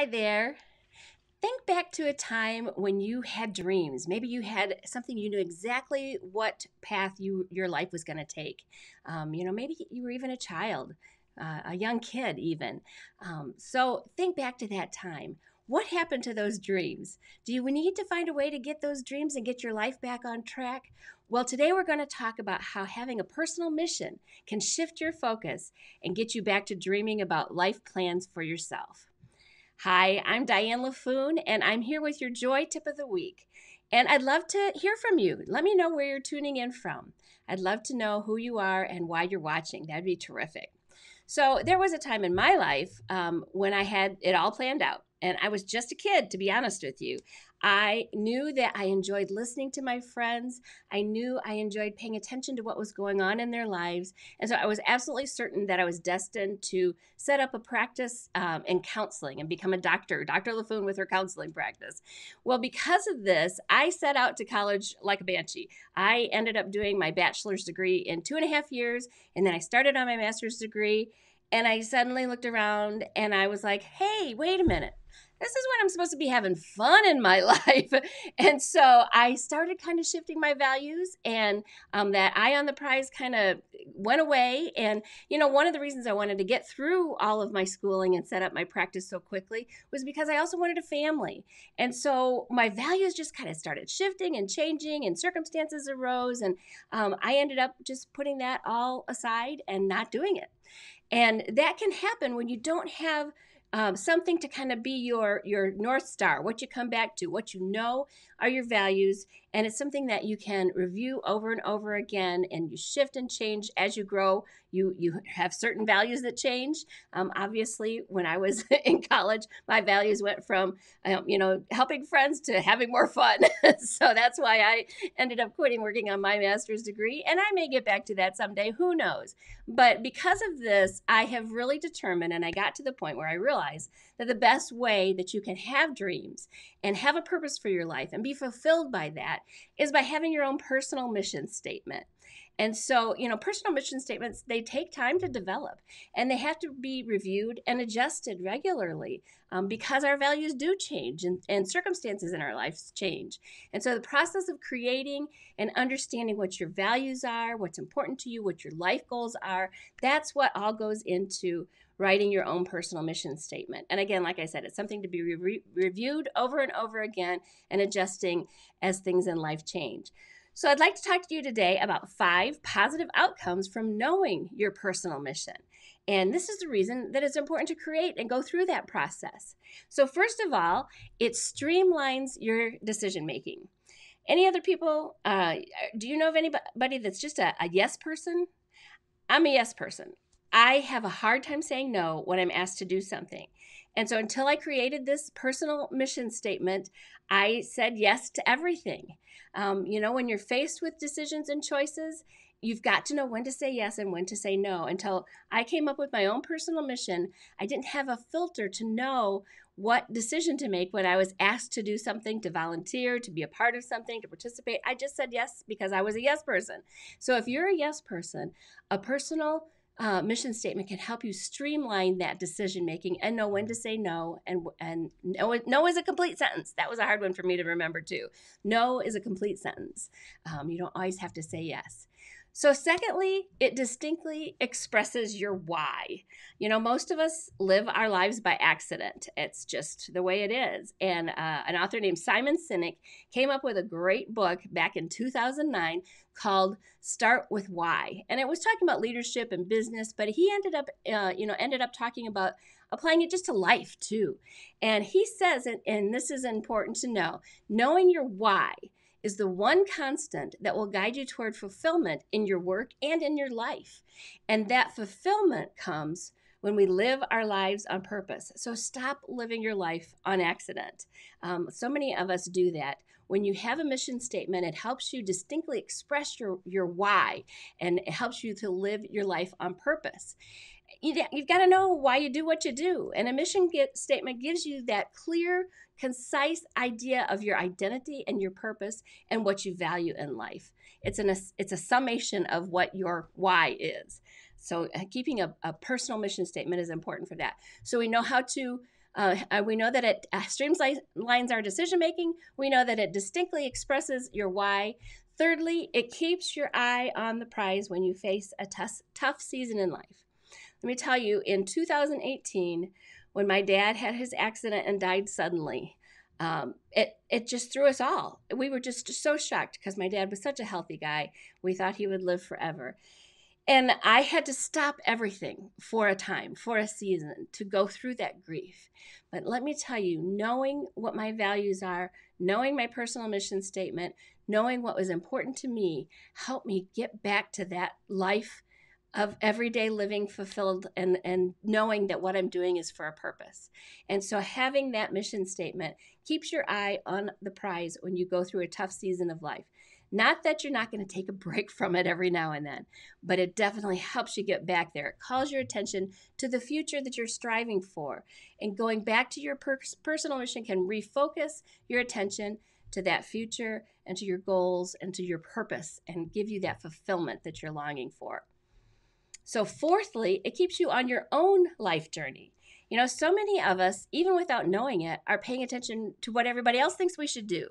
Hi there. Think back to a time when you had dreams. Maybe you had something you knew exactly what path you your life was going to take. Um, you know, maybe you were even a child, uh, a young kid, even. Um, so think back to that time. What happened to those dreams? Do you need to find a way to get those dreams and get your life back on track? Well, today we're going to talk about how having a personal mission can shift your focus and get you back to dreaming about life plans for yourself. Hi, I'm Diane Laffoon, and I'm here with your Joy Tip of the Week. And I'd love to hear from you. Let me know where you're tuning in from. I'd love to know who you are and why you're watching. That'd be terrific. So, there was a time in my life um, when I had it all planned out and I was just a kid, to be honest with you. I knew that I enjoyed listening to my friends. I knew I enjoyed paying attention to what was going on in their lives. And so I was absolutely certain that I was destined to set up a practice um, in counseling and become a doctor, Dr. Laffoon with her counseling practice. Well, because of this, I set out to college like a banshee. I ended up doing my bachelor's degree in two and a half years, and then I started on my master's degree. And I suddenly looked around and I was like, hey, wait a minute this is when I'm supposed to be having fun in my life. And so I started kind of shifting my values, and um, that eye on the prize kind of went away. And, you know, one of the reasons I wanted to get through all of my schooling and set up my practice so quickly was because I also wanted a family. And so my values just kind of started shifting and changing, and circumstances arose. And um, I ended up just putting that all aside and not doing it. And that can happen when you don't have um, something to kind of be your your north star what you come back to what you know are your values and it's something that you can review over and over again and you shift and change as you grow. You you have certain values that change. Um, obviously when i was in college my values went from um, you know helping friends to having more fun. So that's why i ended up quitting working on my master's degree and i may get back to that someday. Who knows? But because of this i have really determined and i got to the point where i realized that the best way that you can have dreams and have a purpose for your life and be fulfilled by that is by having your own personal mission statement. And so, you know, personal mission statements, they take time to develop and they have to be reviewed and adjusted regularly um, because our values do change and, and circumstances in our lives change. And so, the process of creating and understanding what your values are, what's important to you, what your life goals are, that's what all goes into writing your own personal mission statement. And again, like I said, it's something to be re- reviewed over and over again and adjusting as things in life change. So, I'd like to talk to you today about five positive outcomes from knowing your personal mission. And this is the reason that it's important to create and go through that process. So, first of all, it streamlines your decision making. Any other people? Uh, do you know of anybody that's just a, a yes person? I'm a yes person. I have a hard time saying no when I'm asked to do something. And so until I created this personal mission statement, I said yes to everything. Um, you know, when you're faced with decisions and choices, you've got to know when to say yes and when to say no. Until I came up with my own personal mission, I didn't have a filter to know what decision to make when I was asked to do something, to volunteer, to be a part of something, to participate. I just said yes because I was a yes person. So if you're a yes person, a personal uh, mission statement can help you streamline that decision making and know when to say no and and no, no is a complete sentence. That was a hard one for me to remember too. No is a complete sentence. Um, you don't always have to say yes so, secondly, it distinctly expresses your why. You know, most of us live our lives by accident. It's just the way it is. And uh, an author named Simon Sinek came up with a great book back in 2009 called Start with Why. And it was talking about leadership and business, but he ended up, uh, you know, ended up talking about applying it just to life too. And he says, and, and this is important to know, knowing your why is the one constant that will guide you toward fulfillment in your work and in your life. And that fulfillment comes when we live our lives on purpose. So stop living your life on accident. Um, so many of us do that. When you have a mission statement, it helps you distinctly express your, your why and it helps you to live your life on purpose you, have got to know why you do what you do. And a mission get, statement gives you that clear, concise idea of your identity and your purpose and what you value in life. It's an it's a summation of what your why is. So uh, keeping a, a personal mission statement is important for that. So we know how to Uh, we know that it uh, streamlines our decision making. We know that it distinctly expresses your why. Thirdly, it keeps your eye on the prize when you face a tough, tough season in life. Let me tell you, in 2018, when my dad had his accident and died suddenly, um, it it just threw us all. We were just so shocked because my dad was such a healthy guy. We thought he would live forever. And I had to stop everything for a time, for a season, to go through that grief. But let me tell you, knowing what my values are, knowing my personal mission statement, knowing what was important to me, helped me get back to that life of everyday living fulfilled and, and knowing that what I'm doing is for a purpose. And so having that mission statement keeps your eye on the prize when you go through a tough season of life. Not that you're not going to take a break from it every now and then, but it definitely helps you get back there. It calls your attention to the future that you're striving for. And going back to your per- personal mission can refocus your attention to that future and to your goals and to your purpose and give you that fulfillment that you're longing for. So, fourthly, it keeps you on your own life journey. You know, so many of us, even without knowing it, are paying attention to what everybody else thinks we should do.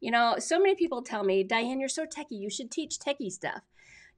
You know, so many people tell me, Diane, you're so techie, you should teach techie stuff.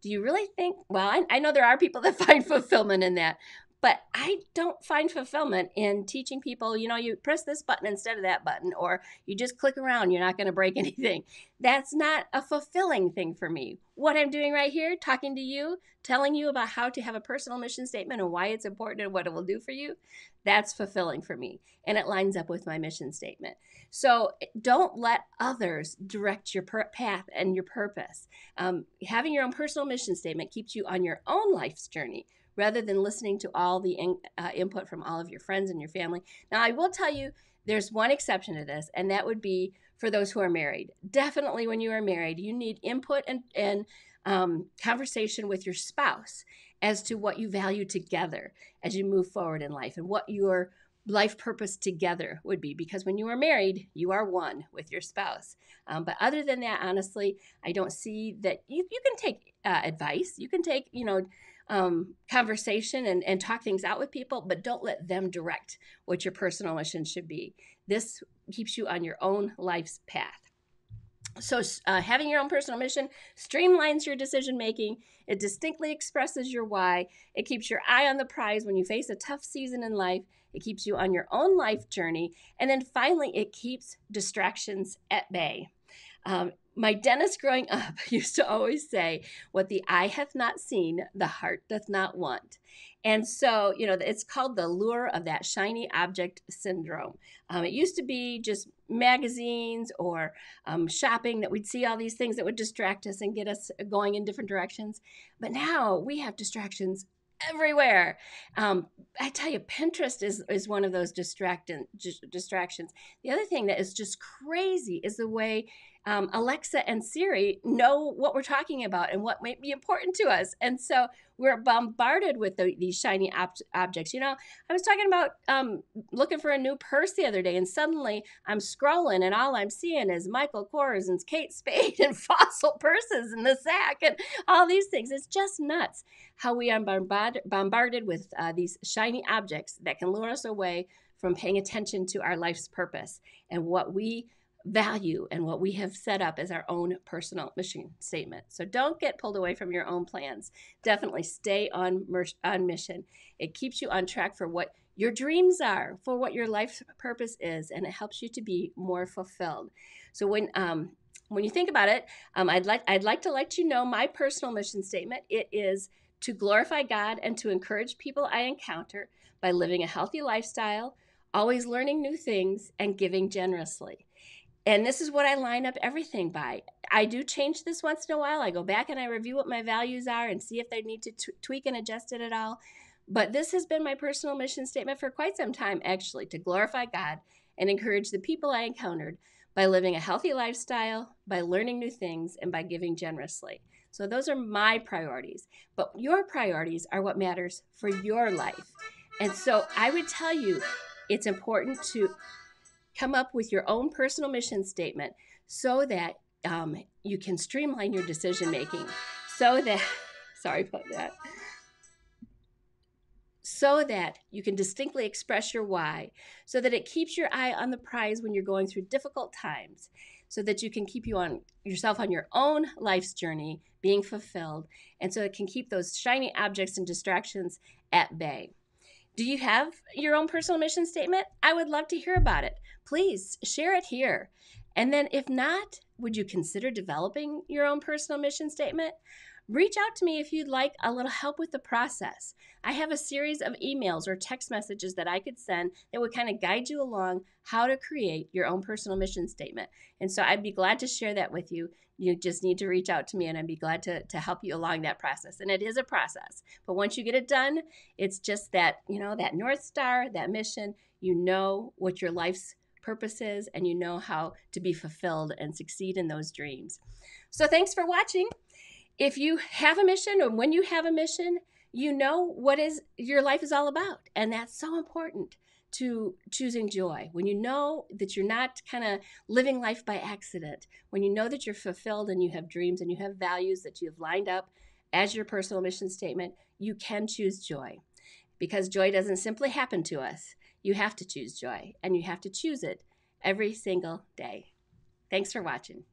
Do you really think? Well, I, I know there are people that find fulfillment in that, but I don't find fulfillment in teaching people, you know, you press this button instead of that button, or you just click around, you're not going to break anything. That's not a fulfilling thing for me. What I'm doing right here, talking to you, telling you about how to have a personal mission statement and why it's important and what it will do for you, that's fulfilling for me. And it lines up with my mission statement. So don't let others direct your per- path and your purpose. Um, having your own personal mission statement keeps you on your own life's journey rather than listening to all the in, uh, input from all of your friends and your family. Now, I will tell you, there's one exception to this, and that would be for those who are married. Definitely, when you are married, you need input and, and um, conversation with your spouse as to what you value together as you move forward in life and what your life purpose together would be because when you are married you are one with your spouse um, but other than that honestly i don't see that you, you can take uh, advice you can take you know um, conversation and, and talk things out with people, but don't let them direct what your personal mission should be. This keeps you on your own life's path. So, uh, having your own personal mission streamlines your decision making. It distinctly expresses your why. It keeps your eye on the prize when you face a tough season in life. It keeps you on your own life journey. And then finally, it keeps distractions at bay. Um, my dentist growing up used to always say, What the eye hath not seen, the heart doth not want. And so, you know, it's called the lure of that shiny object syndrome. Um, it used to be just magazines or um, shopping that we'd see all these things that would distract us and get us going in different directions. But now we have distractions everywhere. Um, I tell you, Pinterest is, is one of those distracting, distractions. The other thing that is just crazy is the way um, Alexa and Siri know what we're talking about and what might be important to us. And so we're bombarded with the, these shiny ob- objects. You know, I was talking about um, looking for a new purse the other day, and suddenly I'm scrolling, and all I'm seeing is Michael Kors and Kate Spade and fossil purses in the sack and all these things. It's just nuts how we are bombarded, bombarded with uh, these shiny objects that can lure us away from paying attention to our life's purpose and what we value and what we have set up as our own personal mission statement. So don't get pulled away from your own plans. Definitely stay on, on mission. It keeps you on track for what your dreams are, for what your life purpose is, and it helps you to be more fulfilled. So when um, when you think about it, um, I'd like I'd like to let you know my personal mission statement. It is to glorify God and to encourage people I encounter by living a healthy lifestyle, always learning new things, and giving generously. And this is what I line up everything by. I do change this once in a while. I go back and I review what my values are and see if they need to t- tweak and adjust it at all. But this has been my personal mission statement for quite some time, actually, to glorify God and encourage the people I encountered by living a healthy lifestyle, by learning new things, and by giving generously. So those are my priorities. But your priorities are what matters for your life. And so I would tell you it's important to come up with your own personal mission statement so that um, you can streamline your decision making. So that, sorry about that. so that you can distinctly express your why, so that it keeps your eye on the prize when you're going through difficult times, so that you can keep you on yourself on your own life's journey, being fulfilled, and so it can keep those shiny objects and distractions at bay. Do you have your own personal mission statement? I would love to hear about it. Please share it here. And then, if not, would you consider developing your own personal mission statement? Reach out to me if you'd like a little help with the process. I have a series of emails or text messages that I could send that would kind of guide you along how to create your own personal mission statement. And so I'd be glad to share that with you. You just need to reach out to me and I'd be glad to, to help you along that process. And it is a process. But once you get it done, it's just that, you know, that North Star, that mission, you know what your life's purpose is and you know how to be fulfilled and succeed in those dreams. So thanks for watching if you have a mission or when you have a mission, you know what is your life is all about. And that's so important to choosing joy. When you know that you're not kind of living life by accident, when you know that you're fulfilled and you have dreams and you have values that you've lined up as your personal mission statement, you can choose joy. Because joy doesn't simply happen to us. You have to choose joy and you have to choose it every single day. Thanks for watching.